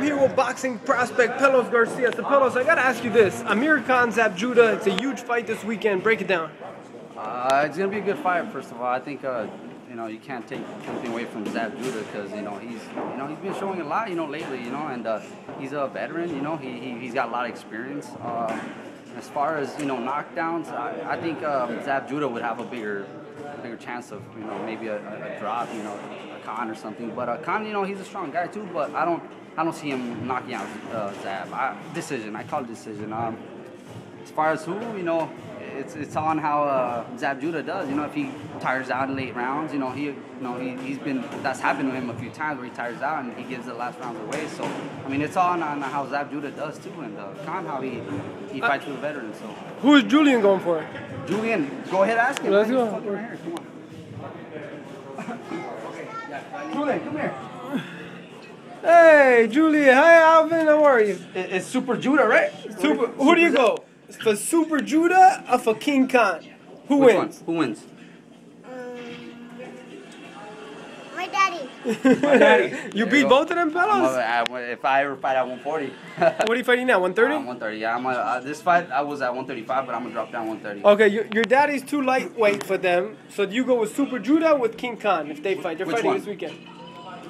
I'm here with boxing prospect Pelos Garcia. So Pelos, I gotta ask you this: Amir Khan Zab Judah. It's a huge fight this weekend. Break it down. Uh, it's gonna be a good fight. First of all, I think uh, you know you can't take anything away from Zab Judah because you know he's you know he's been showing a lot you know lately you know and uh, he's a veteran you know he, he he's got a lot of experience. Uh, as far as you know knockdowns, I, I think um, Zab Judah would have a bigger bigger chance of you know maybe a, a, drop you know a Khan or something. But uh, Khan you know he's a strong guy too. But I don't I don't see him knocking out uh, Zab. I, decision. I call it decision. Um, as far as who, you know, it's it's on how uh, Zab Judah does. You know, if he tires out in late rounds, you know, he you know he he's been that's happened to him a few times where he tires out and he gives the last rounds away. So I mean, it's on on how Zab Judah does too, and uh, Khan how he he fights with a veteran. So Who is Julian going for? Julian, go ahead, ask him. Let's man. go. Right here. Come on. Julian, come here. Hey, Julian. Hi, Alvin. How are you? It's Super Judah, right? Super. Who do you go? For Super Judah or for King Khan? Who Which wins? one? Who wins? My daddy. You There beat you both of them, I'm fellas? a- I- if I ever fight at 140. What are you fighting now? 130? Uh, 130? 130. Yeah, I'm a, uh, this fight I was at 135, but I'm gonna drop down 130. Okay, your, your daddy's too lightweight for them, so you go with Super Judah with King Khan if they fight. They're Which fighting one? this weekend.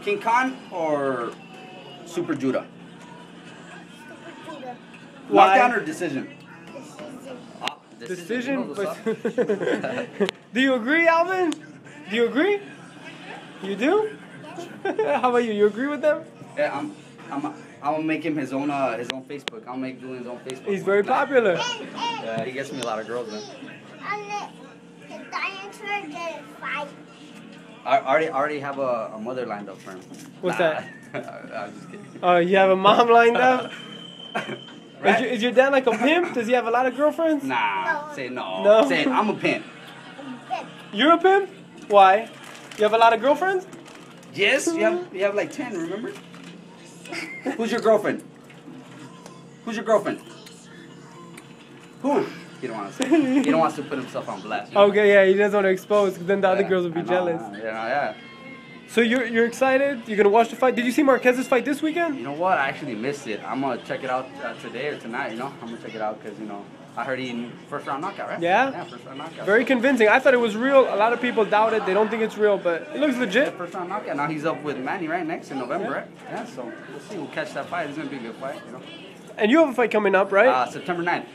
King Khan or Super Judah? Judah. Why? Knockdown or decision? Decision. Decision. You know what's But do you agree, Alvin? Do you agree? You do? How about you? You agree with them? yeah, I'm, I'm, I'm gonna make him his own, uh, his own Facebook. I'll make Julian his own Facebook. He's very popular. Yeah, he gets me a lot of girls, man. and the, the dinosaur didn't fight. I already, already have a, a mother lined up for him. What's that? I'm just kidding. Oh, you have a mom lined up? Right? Is, your, is your dad like a pimp? Does he have a lot of girlfriends? Nah, No. say no. No? Say I'm a pimp. Good. You're a pimp? Why? You have a lot of girlfriends? Yes, you have, you have like 10, remember? Who's your girlfriend? Who's your girlfriend? Who? He don't want to say. He don't want to put himself on blast. you know? Okay, yeah, he doesn't want to expose because then the other girls will be know, jealous. Yeah, yeah. So you're you're excited? You're gonna watch the fight? Did you see Marquez's fight this weekend? You know what? I actually missed it. I'm gonna check it out uh, today or tonight. You know, I'm gonna check it out because you know I heard he in first round knockout, right? Yeah? Yeah, first round knockout. Very convincing. I thought it was real. A lot of people doubt it. They don't think it's real, but it looks legit. First round knockout. Now he's up with Manny right next in November, right? Yeah. So we'll see. We'll catch that fight. It's gonna be a good fight. You know. And you have a fight coming up, right? Uh, September 9th.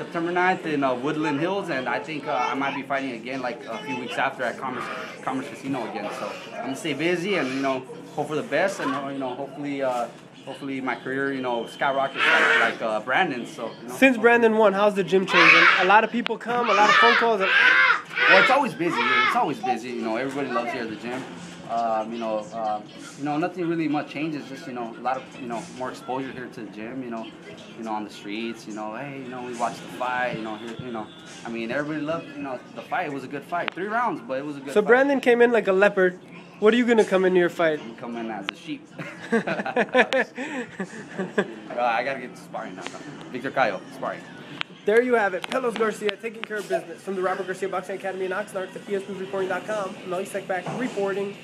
September 9th in uh, Woodland Hills, and I think uh, I might be fighting again like a few weeks after at Commerce, Commerce Casino again. So I'm gonna stay busy and you know hope for the best, and you know hopefully uh, hopefully my career you know skyrockets like, like uh, Brandon. So you know, Since Brandon won, how's the gym changing? A lot of people come, a lot of phone calls. Well, it's always busy. It's always busy. You know, everybody loves here at the gym. Um, you know, uh, you know, nothing really much changes. Just you know, a lot of you know more exposure here to the gym. You know, you know, on the streets. You know, hey, you know, we watched the fight. You know, here, you know, I mean, everybody loved you know the fight. It was a good fight. Three rounds, but it was a good. So fight. Brandon came in like a leopard. What are you gonna come into your fight? Come in as a sheep. uh, I gotta get sparring now. Victor Cayo, sparring. There you have it. Pelos Garcia taking care of business from the Robert Garcia Boxing Academy in Oxnard to ESNEWSReporting.com. Elie Seckbach reporting.